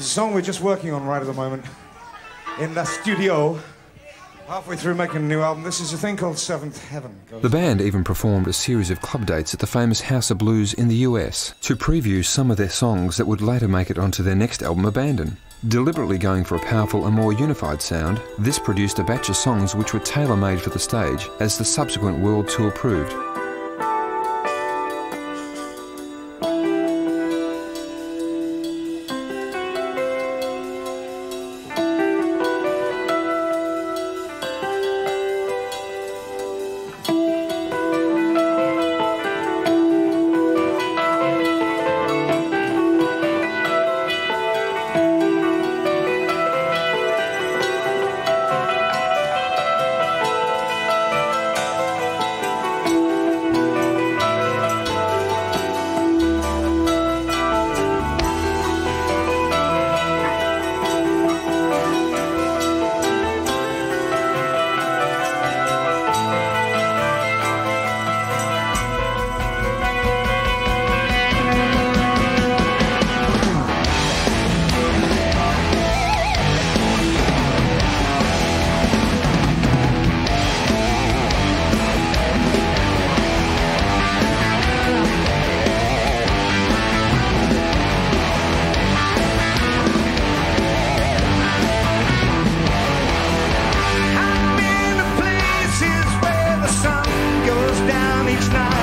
A song we're just working on right at the moment in the studio. Halfway through making a new album. This is a thing called Seventh Heaven. The band even performed a series of club dates at the famous House of Blues in the US to preview some of their songs that would later make it onto their next album, Abandon. Deliberately going for a powerful and more unified sound, this produced a batch of songs which were tailor made for the stage, as the subsequent world tour proved. night.